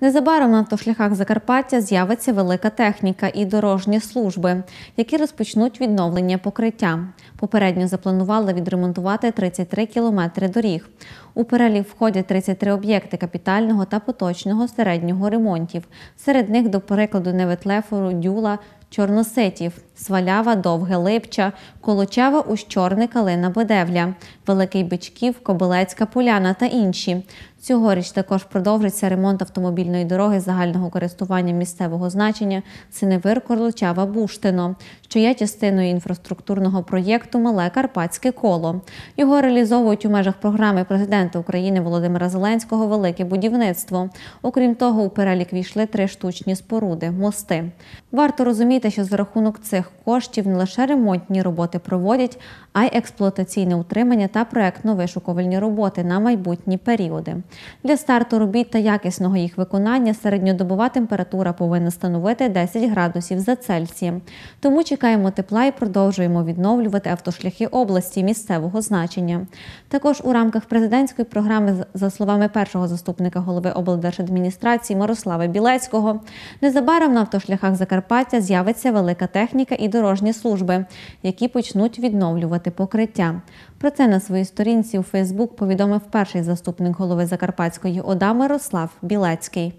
Незабаром на автошляхах Закарпаття з'явиться велика техніка і дорожні служби, які розпочнуть відновлення покриття. Попередньо запланували відремонтувати 33 кілометри доріг. У перелік входять 33 об'єкти капітального та поточного середнього ремонтів. Серед них, до прикладу, Неветлефору, Дюла, Чорноситів, Свалява, Довге Липча, Колочава, Ущорни, Калина, Bedevля, Великий Бичків, Кобилецька Поляна та інші. Цьогоріч також продовжиться ремонт автомобільної дороги загального користування місцевого значення Синевир Корлочава Буштино, що є частиною інфраструктурного проєкту Мале Карпатське коло. Його реалізовують у межах програми президента України Володимира Зеленського Велике будівництво. Окрім того, у перелік війшли три штучні споруди мости. Варто розуміти, що за рахунок цих коштів не лише ремонтні роботи проводять, а й експлуатаційне утримання та проектно-вишукувальні роботи на майбутні періоди. Для старту робіт та якісного їх виконання середньодобова температура повинна становити 10 градусів за Цельсієм. Тому чекаємо тепла і продовжуємо відновлювати автошляхи області місцевого значення. Також у рамках президентської програми, за словами першого заступника голови облдержадміністрації Мирослава Білецького, незабаром на автошляхах Закарпаття з'явиться велика техніка і дорожні служби, які почнуть відновлювати покриття. Про це на своїй сторінці у Фейсбук повідомив перший заступник голови Закарпатської ОДА Мирослав Білецький.